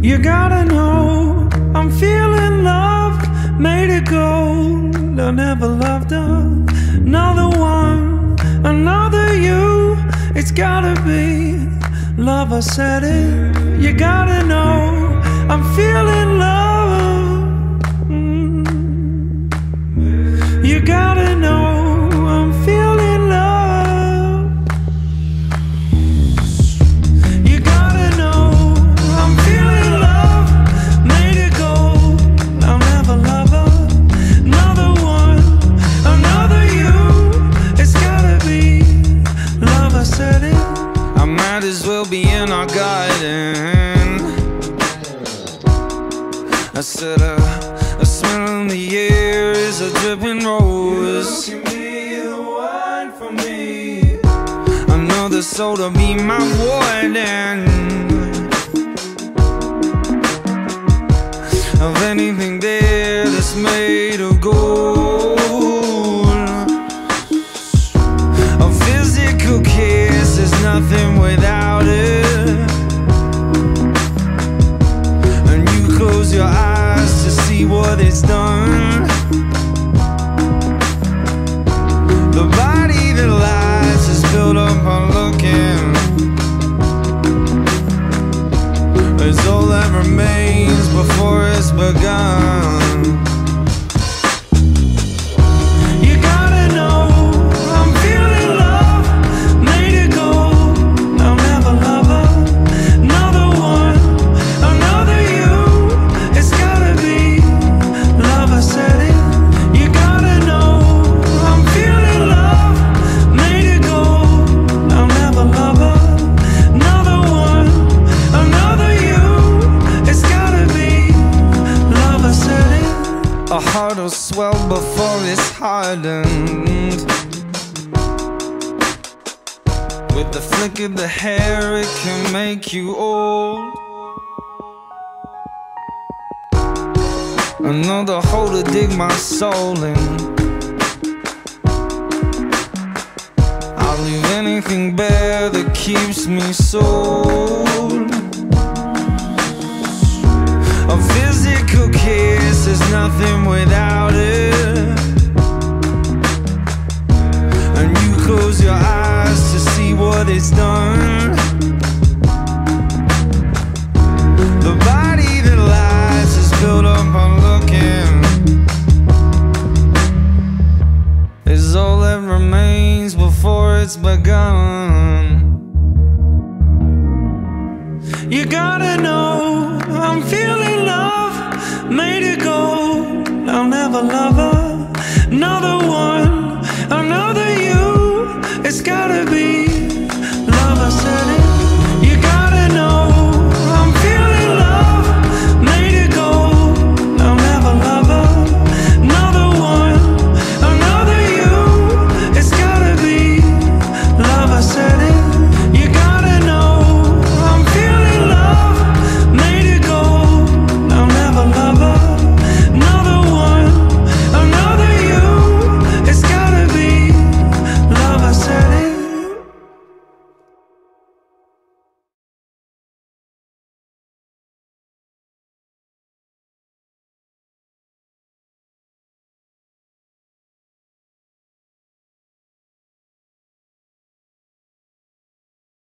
You gotta know I'm feeling love, made it gold. I never loved another one, another you. It's gotta be love. I said it. You gotta know I'm feeling might as well be in our garden. I said a, a smell in the air is a dripping rose. You can be the one for me. Another soul to be my warden. Of anything there that's made The body that lies is built up on looking. All that remains before it's begun. Heart will swell before it's hardened. With the flick of the hair, it can make you old. Another hole to dig my soul in. I'll leave anything bare that keeps me sold. A physical kiss is nothing without it. And you close your eyes to see what it's done. The body that lies is built looking. Is all that remains before it's begun. You gotta know